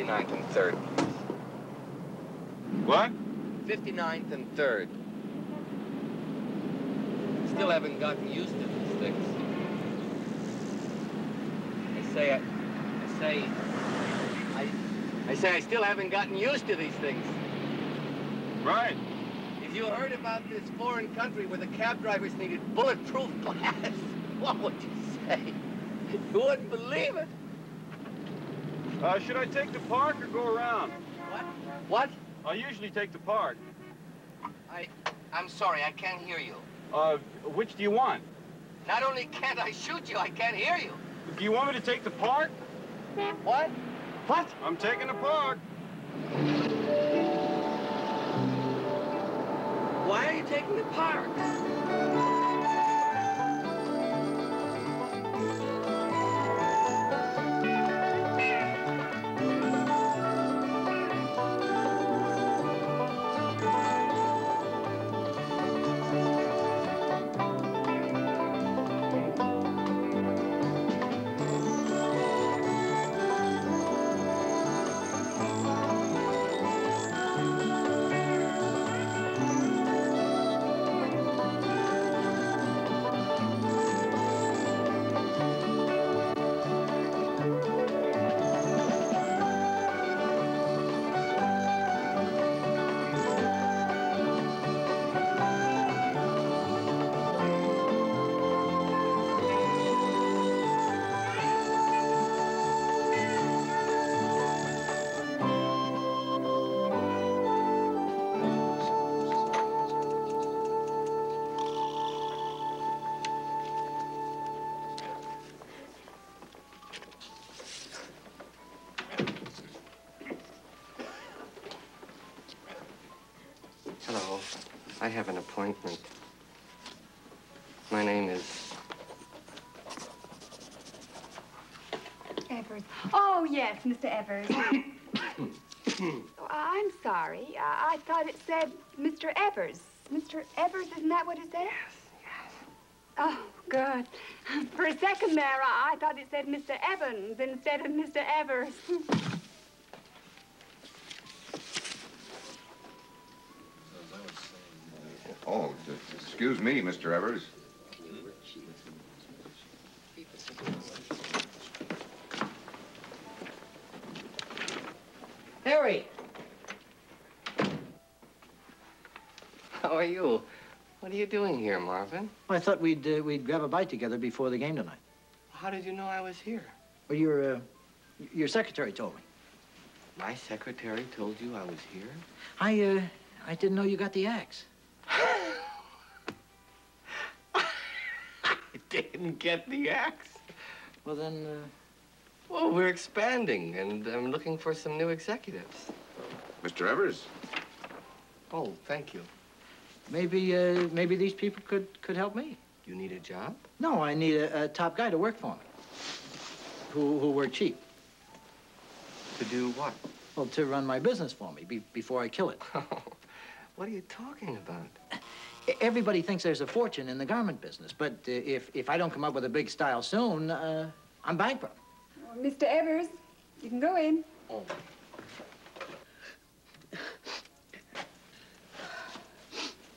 59th and 3rd. What? 59th and 3rd. Still haven't gotten used to these things. I say, I, I say, I, I say I still haven't gotten used to these things. Right. If you heard about this foreign country where the cab drivers needed bulletproof glass, what would you say? You wouldn't believe it. Uh, should I take the park or go around? What? What? I usually take the park. I, I'm sorry, I can't hear you. Uh, which do you want? Not only can't I shoot you, I can't hear you. Do you want me to take the park? What? What? I'm taking the park. Why are you taking the park? I have an appointment. My name is... Evers. Oh, yes, Mr. Evers. oh, I'm sorry. I, I thought it said Mr. Evers. Mr. Evers, isn't that what it said? Yes, Oh, good. For a second there, I, I thought it said Mr. Evans instead of Mr. Evers. Oh, excuse me, Mr. Evers. Harry! How are you? What are you doing here, Marvin? I thought we'd uh, we'd grab a bite together before the game tonight. How did you know I was here? Well, your uh, your secretary told me. My secretary told you I was here? I uh, I didn't know you got the axe. I didn't get the axe. Well then, uh, Well, we're expanding, and I'm looking for some new executives. Mr. Evers? Oh, thank you. maybe uh, maybe these people could could help me. You need a job? No, I need a, a top guy to work for me. Who who work cheap. To do what? Well, to run my business for me be, before I kill it. what are you talking about? Everybody thinks there's a fortune in the garment business, but uh, if if I don't come up with a big style soon, uh, I'm bankrupt. Mr. Evers, you can go in. Oh.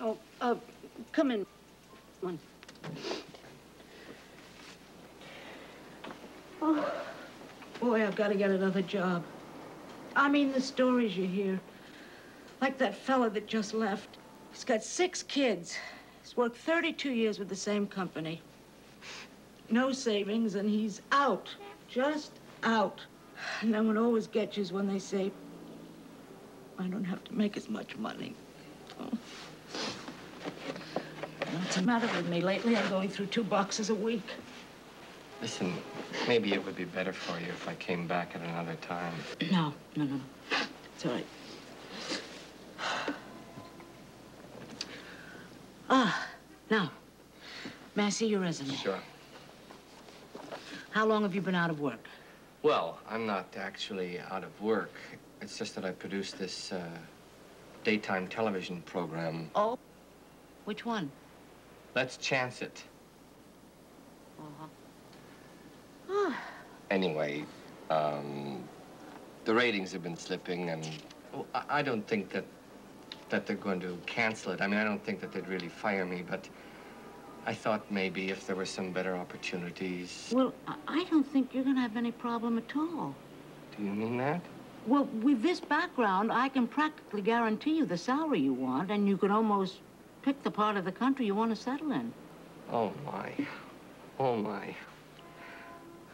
Oh, uh, come in. One. Oh, boy, I've got to get another job. I mean, the stories you hear. Like that fella that just left. He's got six kids. He's worked 32 years with the same company. No savings, and he's out. Just out. No one always gets you when they say, I don't have to make as much money. Oh. What's the matter with me? Lately, I'm going through two boxes a week. Listen, maybe it would be better for you if I came back at another time. No, no, no, no. It's all right. Ah, now, may I see your resume? Sure. How long have you been out of work? Well, I'm not actually out of work. It's just that I produced this uh, daytime television program. Oh? Which one? Let's chance it. Uh-huh. Ah, Anyway, um, the ratings have been slipping, and well, I, I don't think that that they're going to cancel it. I mean, I don't think that they'd really fire me, but I thought maybe if there were some better opportunities. Well, I- don't think you're going to have any problem at all. Do you mean that? Well, with this background, I can practically guarantee you the salary you want, and you can almost pick the part of the country you want to settle in. Oh, my. Oh, my.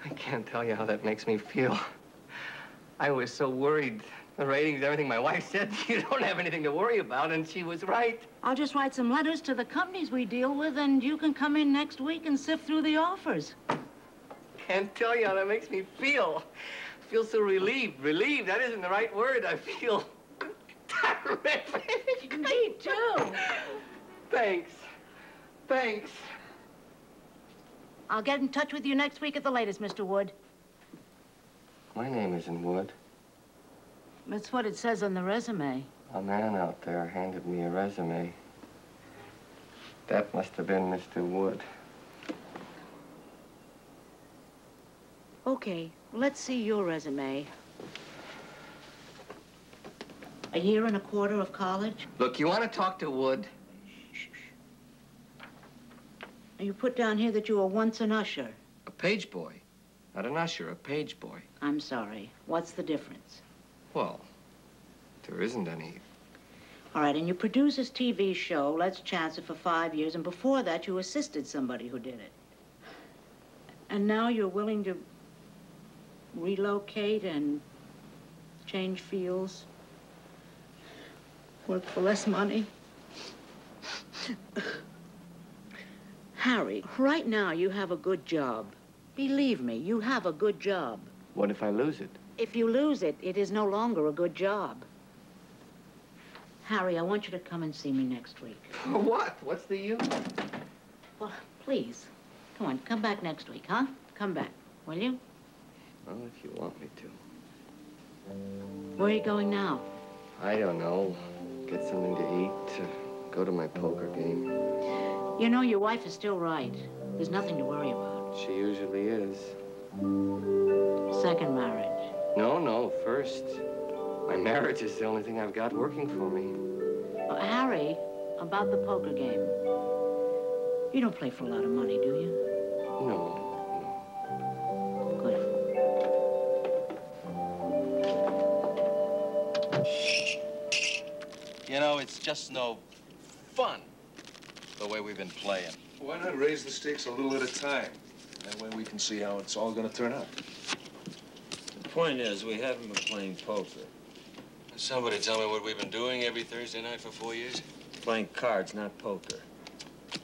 I can't tell you how that makes me feel. I was so worried. The ratings, everything my wife said, you don't have anything to worry about, and she was right. I'll just write some letters to the companies we deal with, and you can come in next week and sift through the offers. Can't tell you how that makes me feel. I feel so relieved. Relieved, that isn't the right word. I feel terrific. Me too. Thanks. Thanks. I'll get in touch with you next week at the latest, Mr. Wood. My name isn't Wood. That's what it says on the resume. A man out there handed me a resume. That must have been Mr. Wood. Okay, let's see your resume. A year and a quarter of college? Look, you want to talk to Wood? Shh. You put down here that you were once an usher. A page boy. Not an usher, a page boy. I'm sorry. What's the difference? Well, there isn't any. All right, and you produced this TV show, Let's Chance It, for five years, and before that you assisted somebody who did it. And now you're willing to relocate and change fields, work for less money? Harry, right now you have a good job. Believe me, you have a good job. What if I lose it? If you lose it, it is no longer a good job. Harry, I want you to come and see me next week. For what? What's the use? Well, please. Come on, come back next week, huh? Come back, will you? Well, if you want me to. Where are you going now? I don't know. Get something to eat, to go to my poker game. You know, your wife is still right. There's nothing to worry about. She usually is. Second marriage. No, no, first. My marriage is the only thing I've got working for me. Uh, Harry, about the poker game. You don't play for a lot of money, do you? No, Good. You know, it's just no fun the way we've been playing. Why not raise the stakes a little at a time? That way we can see how it's all gonna turn out. The point is, we haven't been playing poker. Somebody tell me what we've been doing every Thursday night for four years? Playing cards, not poker.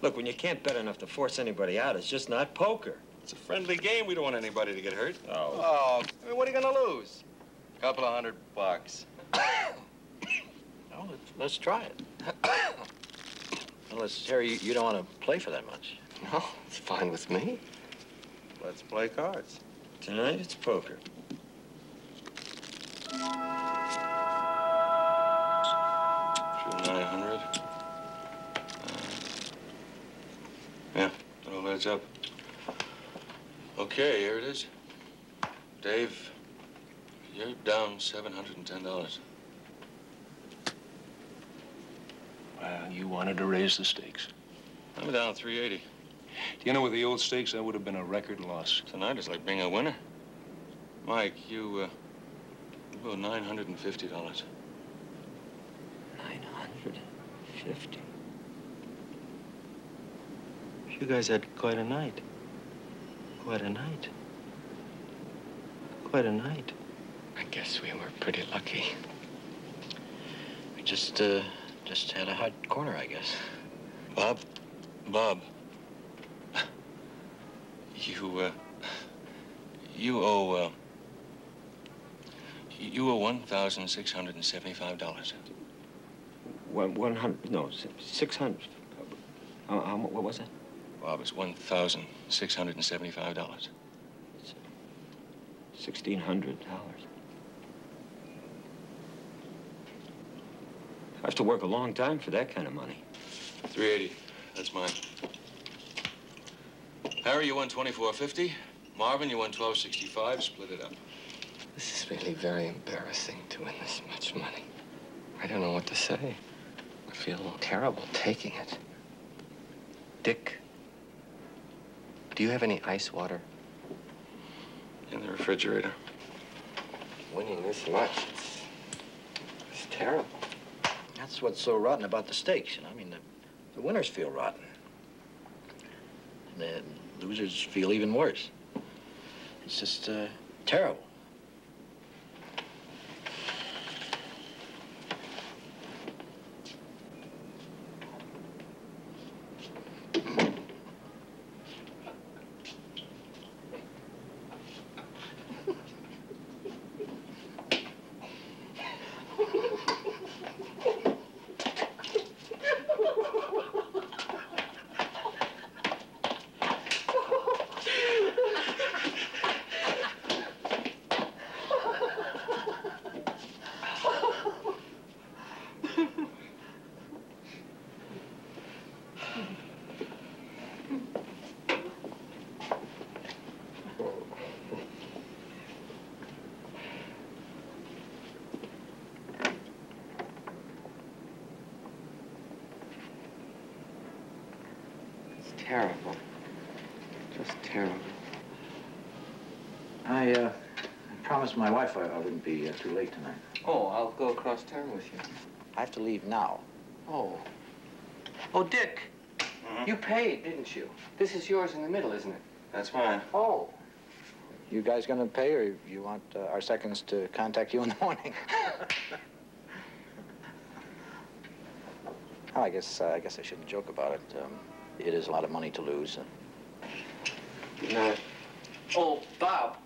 Look, when you can't bet enough to force anybody out, it's just not poker. It's a friendly game. We don't want anybody to get hurt. Oh. Oh, I mean, what are you gonna lose? A couple of hundred bucks. Well, let's, try it. Unless, Harry, you, you don't want to play for that much. No, it's fine with me. Let's play cards. Tonight, it's poker. Yeah, it all adds up. Okay, here it is. Dave, you're down $710. Well, you wanted to raise the stakes. I'm down 380. Do You know, with the old stakes, that would have been a record loss. Tonight is like being a winner. Mike, you, uh, you owe $950. 950. You guys had quite a night. Quite a night. Quite a night. I guess we were pretty lucky. We just, uh, just had a hot corner, I guess. Bob, Bob, you, uh, you owe, uh, you owe $1,675. One, 100, no, 600. Uh, how, mu- what was that? Bob, it's $1,675. $1,600. I have to work a long time for that kind of money. 380. That's mine. Harry, you won 2450. Marvin, you won 1265. Split it up. This is really very embarrassing to win this much money. I don't know what to say. I feel terrible taking it. Dick, do you have any ice water? In the refrigerator. Winning this much, it's, it's terrible. That's what's so rotten about the stakes, you know. I mean, the, the winners feel rotten. And the losers feel even worse. It's just uh, terrible. It's terrible. Just terrible. I, uh, I promised my wife I, I wouldn't be uh, too late tonight. Oh, I'll go across town with you. I have to leave now. Oh. Oh, Dick. You paid, didn't you? This is yours in the middle, isn't it? That's mine. Oh. You guys gonna pay, or you want uh, our seconds to contact you in the morning? oh, I guess uh, I guess I shouldn't joke about it. Um, it is a lot of money to lose. No. Oh, Bob.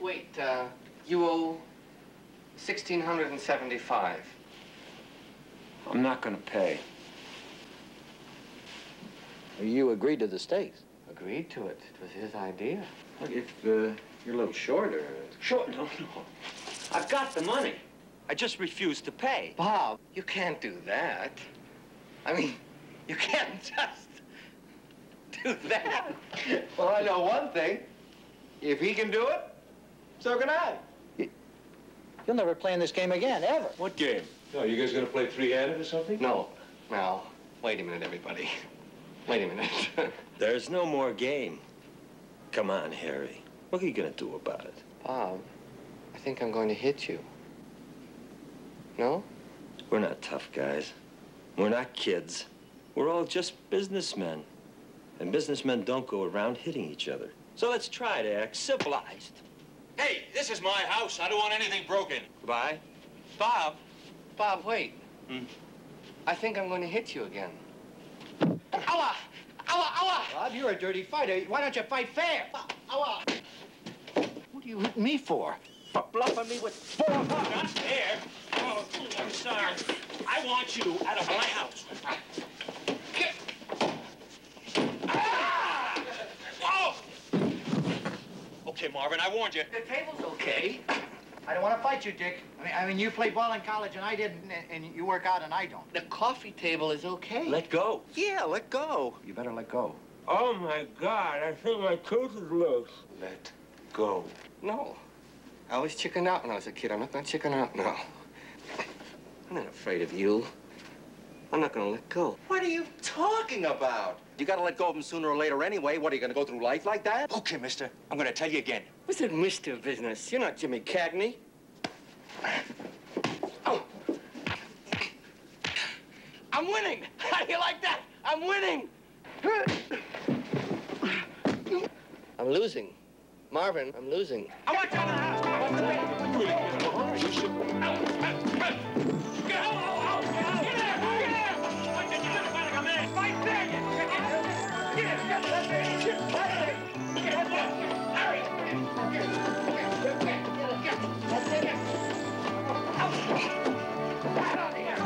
Wait, uh, you owe 1675 I'm not gonna pay. You agreed to the stakes. Agreed to it. It was his idea. Look, if uh, you're a little shorter. Sure, no, no. I've got the money. I just refuse to pay. Bob, you can't do that. I mean, you can't just do that. Well, I know one thing. If he can do it, so can I. You'll never play in this game again, ever. What game? No, you guys gonna play three-handed or something? No. Now, wait a minute, everybody. Wait a minute. There's no more game. Come on, Harry. What are you gonna do about it? Bob, I think I'm going to hit you. No? We're not tough guys. We're not kids. We're all just businessmen. And businessmen don't go around hitting each other. So let's try to act civilized. Hey, this is my house. I don't want anything broken. Goodbye. Bob, Bob, wait. Hmm? I think I'm going to hit you again. Ow! Ow! Ow! Bob, you're a dirty fighter. Why don't you fight fair? Ow! What are you hitting me for? For bluffing me with four bucks. Not fair. Oh, I'm sorry. I want you out of my house. Ah! Whoa! Okay, Marvin, I warned you. The table's okay. I don't want to fight you, Dick. I mean, I mean, you played ball in college and I didn't, and, and you work out and I don't. The coffee table is okay. Let go. yeah, let go. You better let go. Oh, my God. I think my tooth is loose. Let go. No. I always chickened out when I was a kid. I'm not going to chicken out now. I'm not afraid of you. I'm not going to let go. What are you talking about? You gotta let go of him sooner or later anyway. What, are you gonna go through life like that? Okay, mister. I'm gonna tell you again. What's that Mr. business? You're not Jimmy Cagney. Oh. I'm winning. How do you like that? I'm winning. I'm losing. Marvin, I'm losing. I want you out of the house. Get out of here!